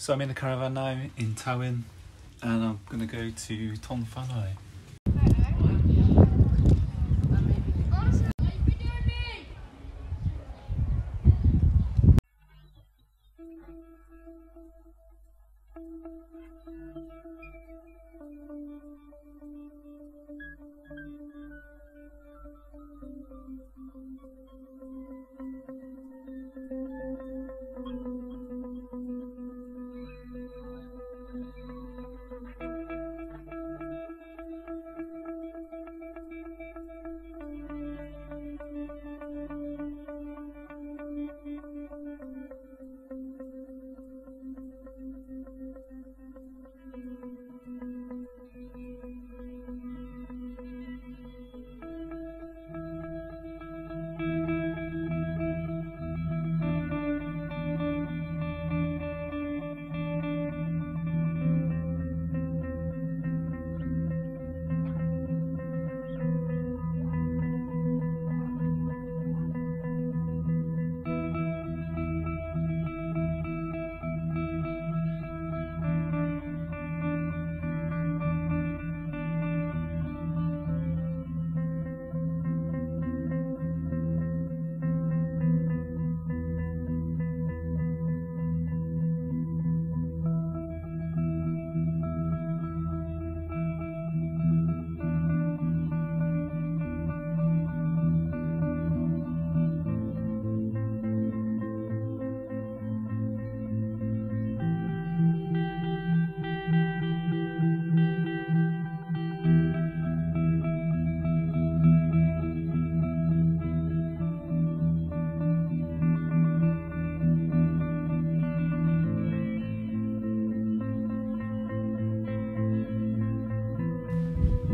So I'm in the caravan now in Tywyn and I'm going to go to Ton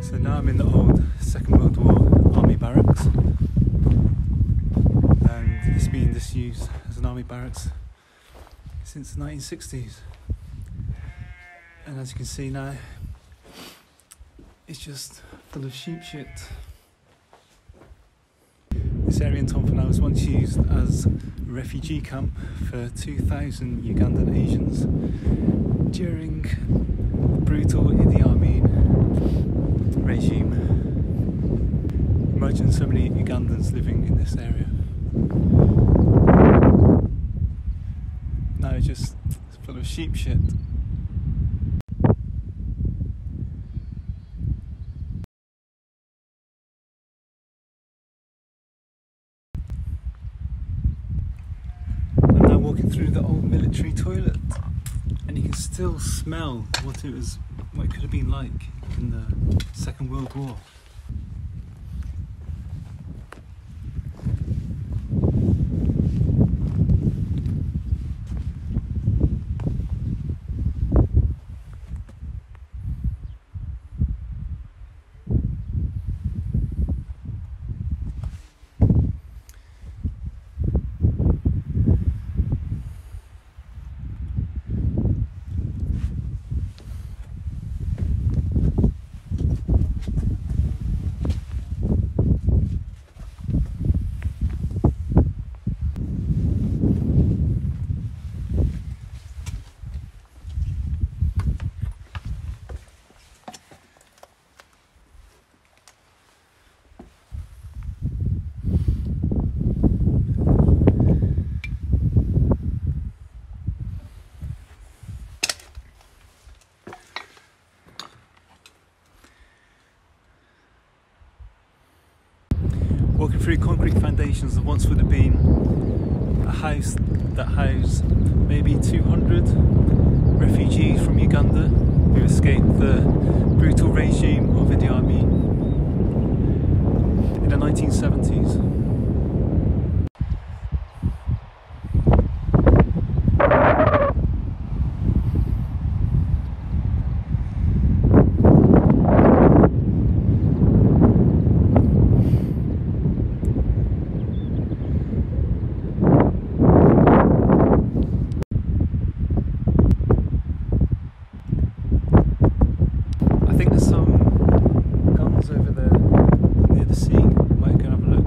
So now I'm in the old Second World War army barracks and it's been disused as an army barracks since the 1960s and as you can see now it's just full of sheep shit. This area in Tonfanau was once used as a refugee camp for 2,000 Ugandan Asians during brutal Idi Amin regime. Imagine so many Ugandans living in this area. Now it's just full of sheep shit. I'm now walking through the old military toilet and you can still smell what it was what it could have been like in the Second World War. Through concrete foundations that once would have been a house that housed maybe 200 refugees from Uganda who escaped the brutal regime of Idi Amin in the 1970s. I think there's some guns over there near the sea. Might go have a look.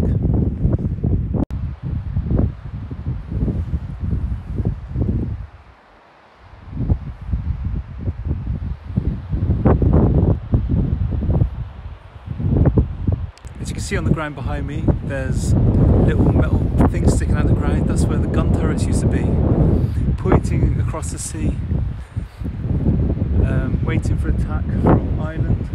See on the ground behind me, there's little metal things sticking out the ground. That's where the gun turrets used to be, pointing across the sea, um, waiting for attack from Ireland.